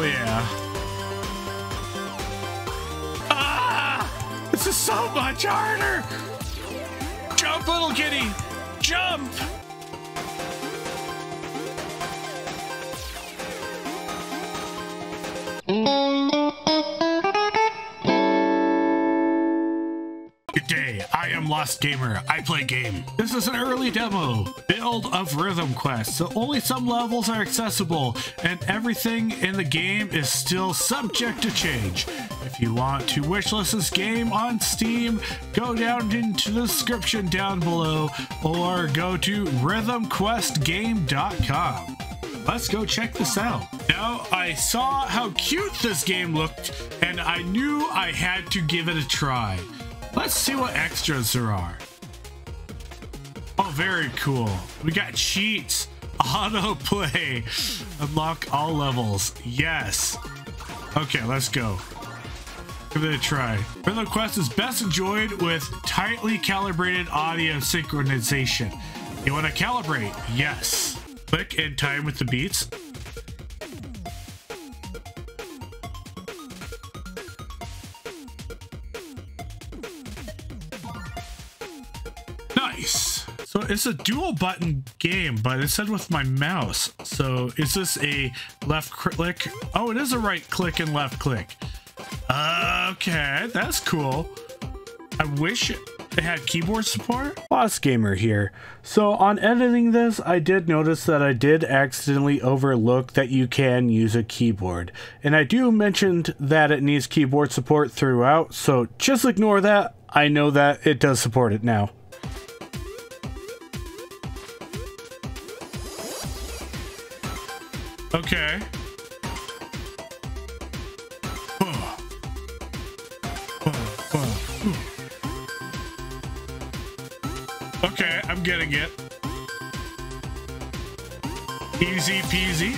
Oh yeah. Ah! This is so much harder! Jump, little kitty! Jump! Good I am Lost Gamer. I play game. This is an early demo build of Rhythm Quest, so only some levels are accessible, and everything in the game is still subject to change. If you want to wishlist this game on Steam, go down into the description down below or go to rhythmquestgame.com. Let's go check this out. Now, I saw how cute this game looked, and I knew I had to give it a try. Let's see what extras there are. Oh, very cool. We got cheats, autoplay, unlock all levels. Yes. Okay, let's go. Give it a try. Rhythm Quest is best enjoyed with tightly calibrated audio synchronization. You want to calibrate? Yes. Click in time with the beats. Nice. So it's a dual button game, but it said with my mouse. So is this a left click? Oh, it is a right click and left click. Okay, that's cool. I wish it had keyboard support. Lost Gamer here. So on editing this, I did notice that I did accidentally overlook that you can use a keyboard. And I do mentioned that it needs keyboard support throughout, so just ignore that. I know that it does support it now. Okay. Okay, I'm getting it. Easy peasy.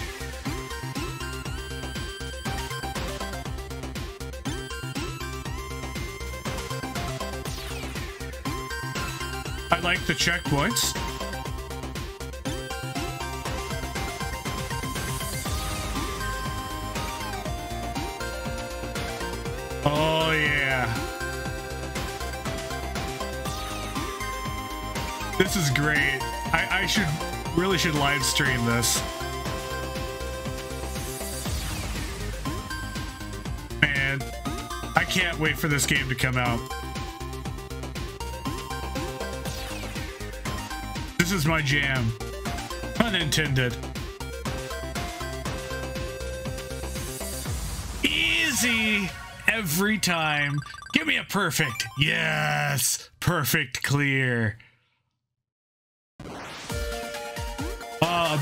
I like the checkpoints. This is great. I, I should really should live stream this. Man, I can't wait for this game to come out. This is my jam. Unintended. Easy every time. Give me a perfect. Yes, perfect clear.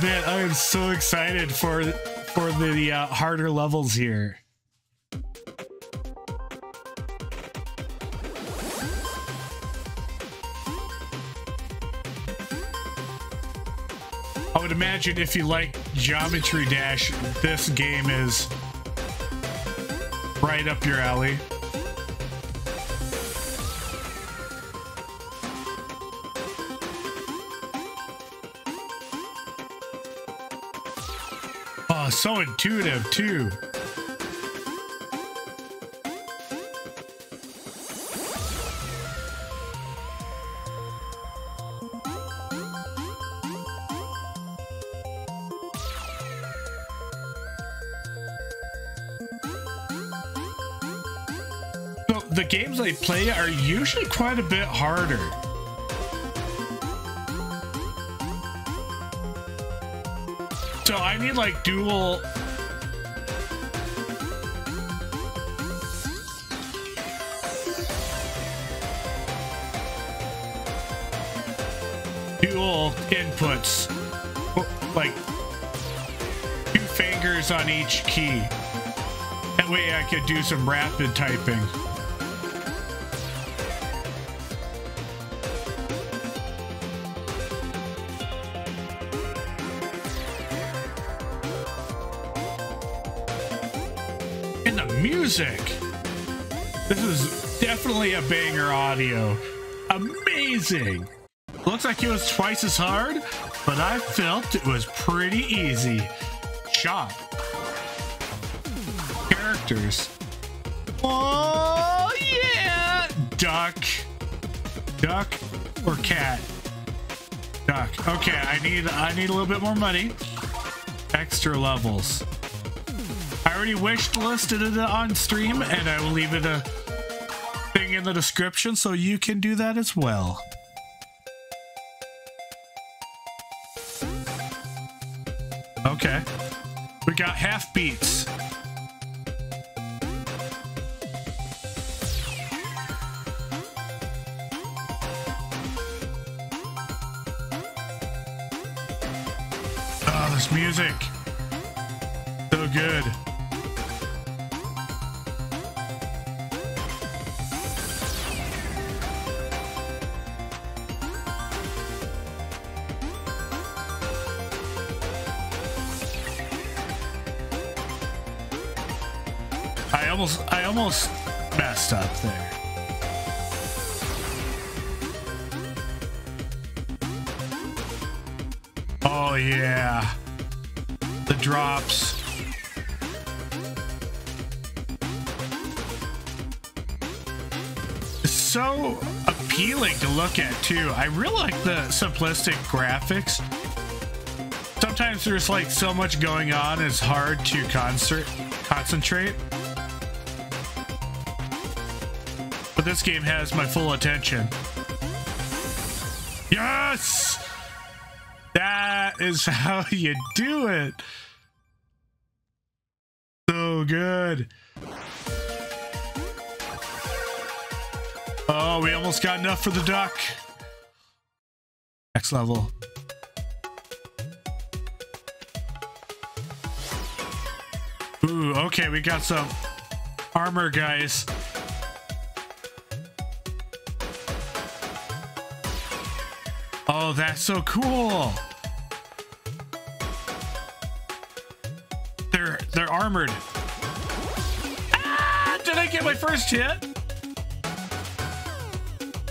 Man, I am so excited for for the uh, harder levels here. I would imagine if you like Geometry Dash, this game is right up your alley. So intuitive too. So the games I play are usually quite a bit harder. So I need like dual dual inputs. Like two fingers on each key. That way I could do some rapid typing. Music. This is definitely a banger audio. Amazing. Looks like it was twice as hard, but I felt it was pretty easy. Shot. characters. Oh, yeah! Duck. Duck or cat? Duck. Okay, I need I need a little bit more money. Extra levels. Already wished listed it on Steam, and I will leave it a thing in the description so you can do that as well. Okay. We got half beats. Oh, this music. So good. Almost I almost messed up there. Oh yeah. The drops. So appealing to look at too. I really like the simplistic graphics. Sometimes there's like so much going on, it's hard to concert concentrate. But this game has my full attention. Yes! That is how you do it. So good. Oh, we almost got enough for the duck. Next level. Ooh, okay, we got some armor guys. Oh, that's so cool. They're they're armored. Ah, did I get my first hit?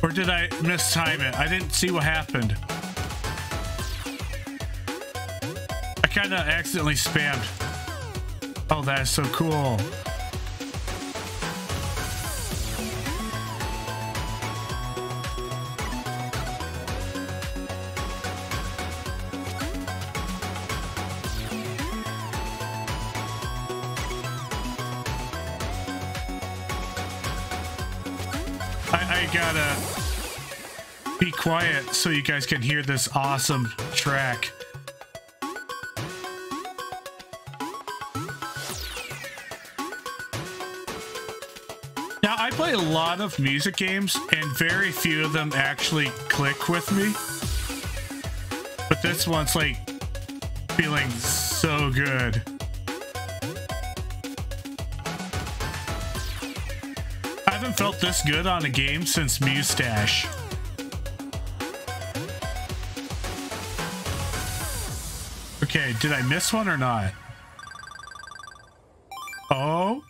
Or did I mistime it? I didn't see what happened. I kind of accidentally spammed. Oh, that is so cool. I, I gotta be quiet so you guys can hear this awesome track. Now, I play a lot of music games, and very few of them actually click with me. But this one's like feeling so good. Haven't felt this good on a game since Muse Dash. Okay, did I miss one or not? Oh.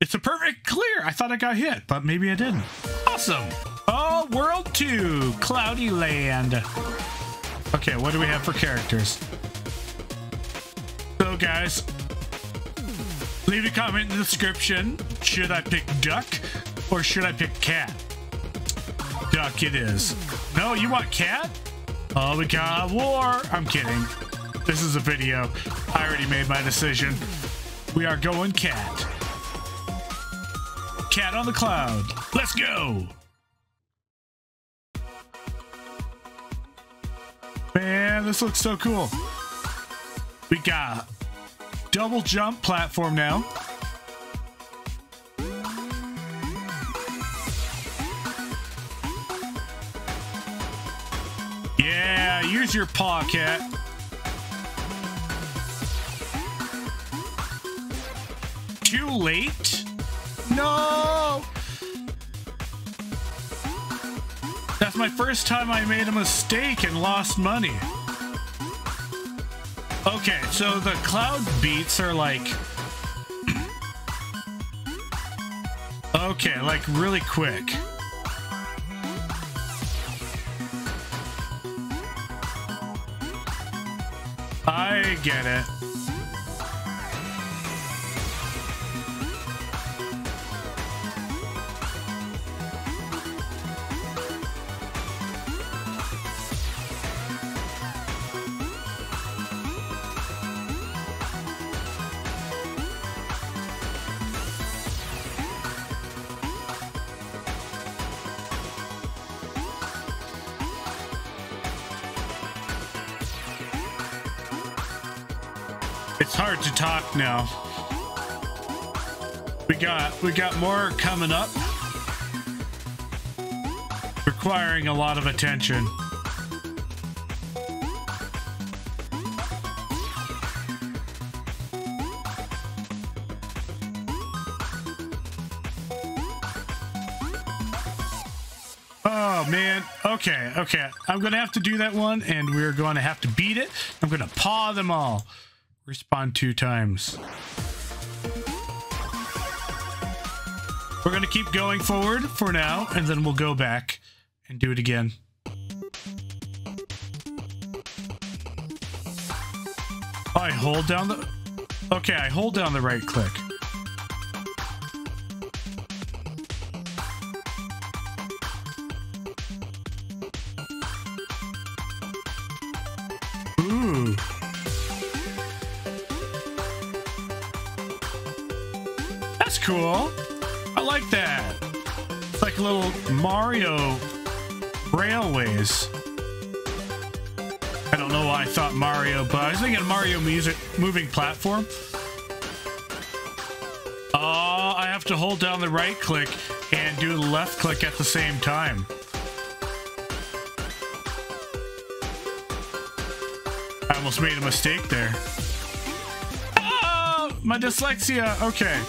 It's a perfect clear. I thought I got hit, but maybe I didn't. Awesome. Oh, World 2, Cloudy Land. Okay, what do we have for characters? So, guys, leave a comment in the description. Should I pick Duck or should I pick Cat? Duck it is. No, you want Cat? Oh, we got war. I'm kidding. This is a video. I already made my decision. We are going Cat. Cat on the cloud. Let's go. Man, this looks so cool. We got double jump platform now. Yeah, use your paw, cat. Too late? No! That's my first time I made a mistake and lost money. Okay, so the cloud beats are like... okay, like really quick. I get it. It's hard to talk now. We got we got more coming up. Requiring a lot of attention. Oh man. Okay, okay. I'm gonna have to do that one, and we're going to have to beat it. I'm gonna paw them all. Respawn two times. We're gonna keep going forward for now, and then we'll go back and do it again. I hold down the... Okay, I hold down the right click. Mario railways. I don't know why I thought Mario, but I was thinking Mario music moving platform. Oh, I have to hold down the right click and do the left click at the same time. I almost made a mistake there. Oh, my dyslexia. Okay.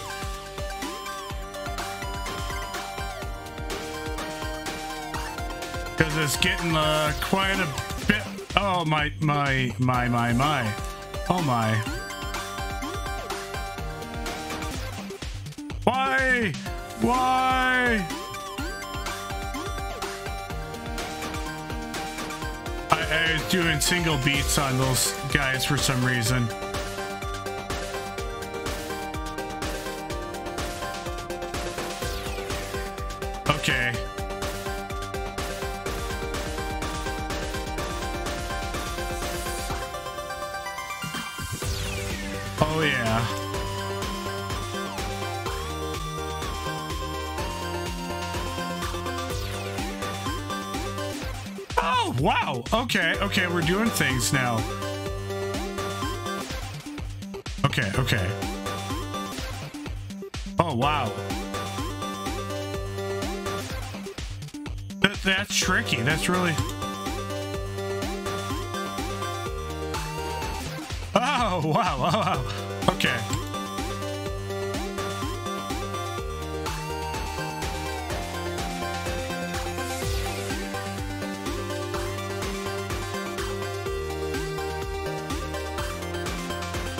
Because it's getting uh, quite a bit. Oh, my, my, my, my, my. Oh, my. Why? Why? I, I was doing single beats on those guys for some reason. Okay, okay, we're doing things now. Okay, okay. Oh wow. That, that's tricky. That's really. Oh wow! Oh, wow! Okay.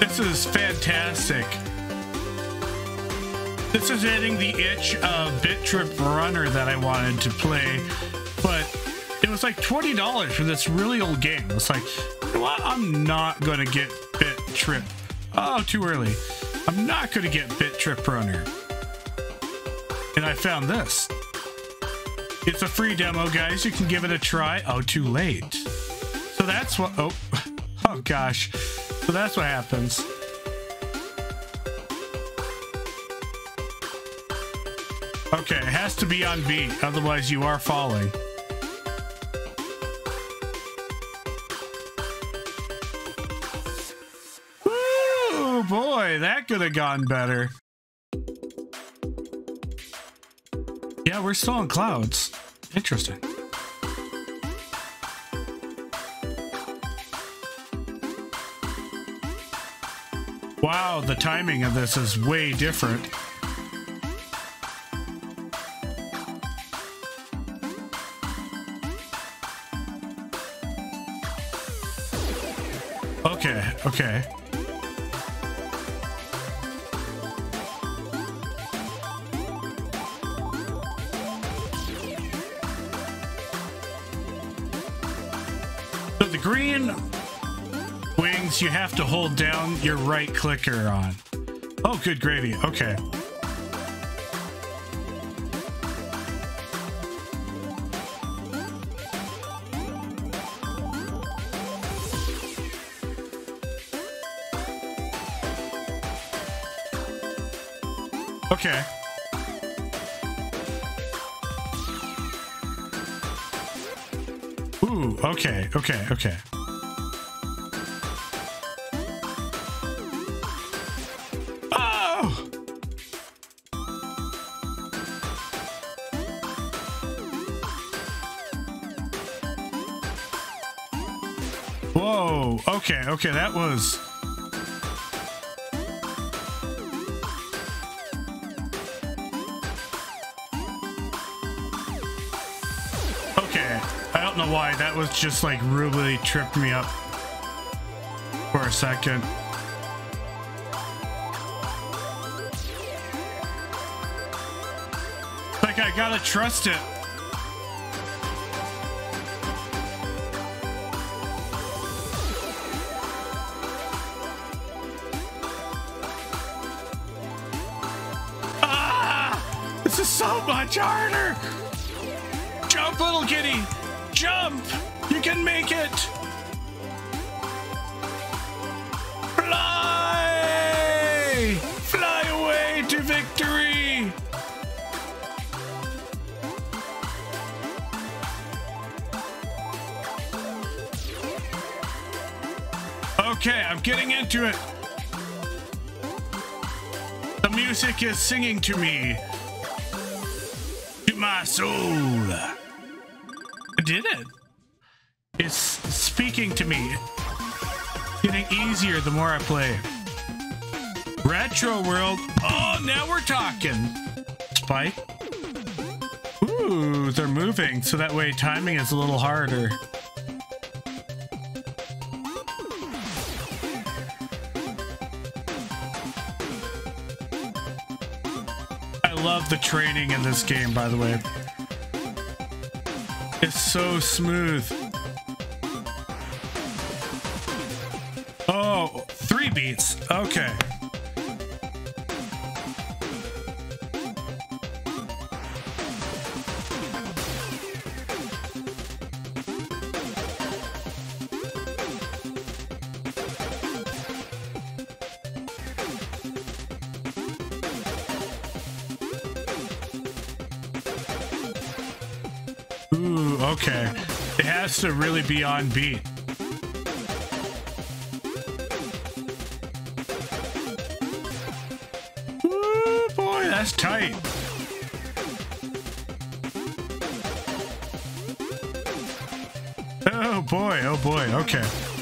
This is fantastic. This is hitting the itch of Bit Trip Runner that I wanted to play, but it was like $20 for this really old game. It's like, what? I'm not going to get Bit Trip. Oh, too early. I'm not going to get Bit Trip Runner. And I found this. It's a free demo, guys. You can give it a try. Oh, too late. So that's what. Oh, oh gosh. So that's what happens. Okay, it has to be on beat, otherwise you are falling. Ooh, boy, that could have gone better. Yeah, we're still in clouds. Interesting. Wow, the timing of this is way different. Okay, okay. You have to hold down your right clicker on. Oh, good gravy. Okay. Okay. Ooh, okay, okay, okay. Okay, that was... Okay, I don't know why. That was just like really tripped me up for a second. Like I gotta trust it. Much harder! Jump, little kitty! Jump! You can make it! Fly! Fly away to victory! Okay, I'm getting into it. The music is singing to me. My soul. I did it. It's speaking to me. Getting easier the more I play. Retro World. Oh, now we're talking. Spike. Ooh, they're moving, so that way timing is a little harder. Love the training in this game, by the way. It's so smooth. Oh, three beats. Okay. Has to really be on beat. Ooh, boy, that's tight. Oh boy, oh boy, okay.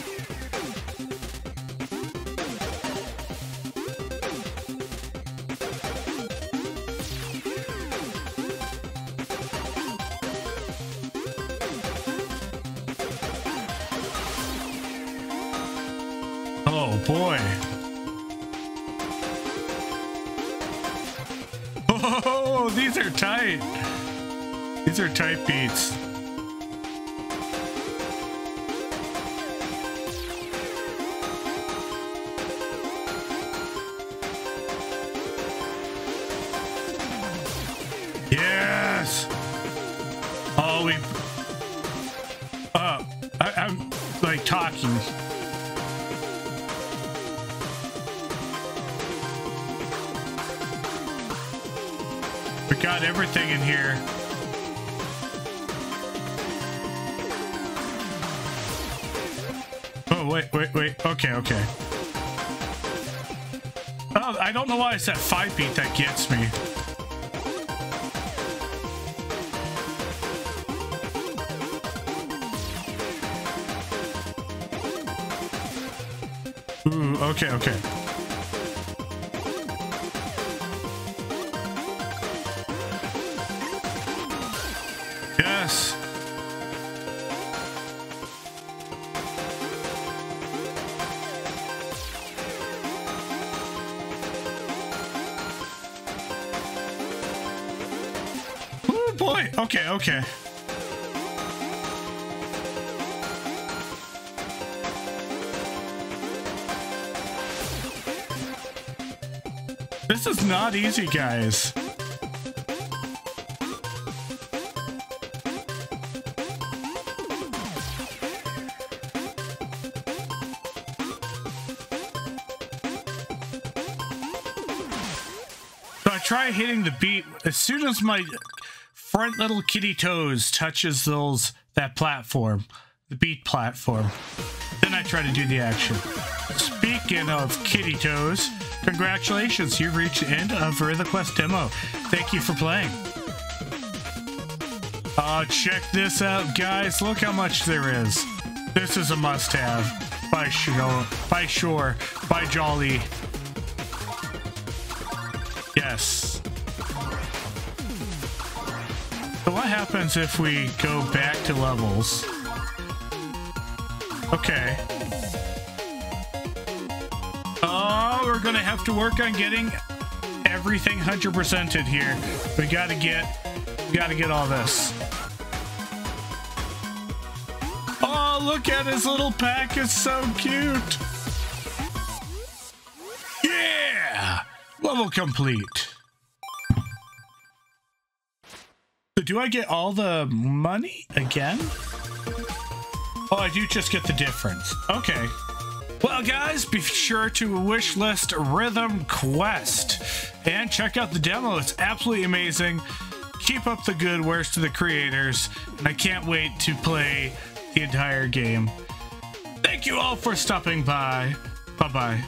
Tight beats. Yes. Oh, we. Uh, I, I'm like talking. We got everything in here. Wait, wait. Okay, okay. Oh, I don't know why it's that five beat that gets me. Ooh, okay, okay. Okay. This is not easy, guys. So I try hitting the beat as soon as my front little kitty toes touches those that platform, the beat platform. Then I try to do the action. Speaking of kitty toes, congratulations, you've reached the end of Rhythm Quest demo. Thank you for playing. Oh, check this out, guys. Look how much there is. This is a must-have. By sure. By sure. By jolly. Yes. So what happens if we go back to levels? Okay. Oh, we're gonna have to work on getting everything 100%ed here. We gotta get, we gotta get all this. Oh, look at his little pack. It's so cute. Yeah! Level complete. So do I get all the money again? Oh, I do just get the difference. Okay. Well, guys, be sure to wish list Rhythm Quest and check out the demo. It's absolutely amazing. Keep up the good works to the creators, and I can't wait to play the entire game. Thank you all for stopping by. Bye bye.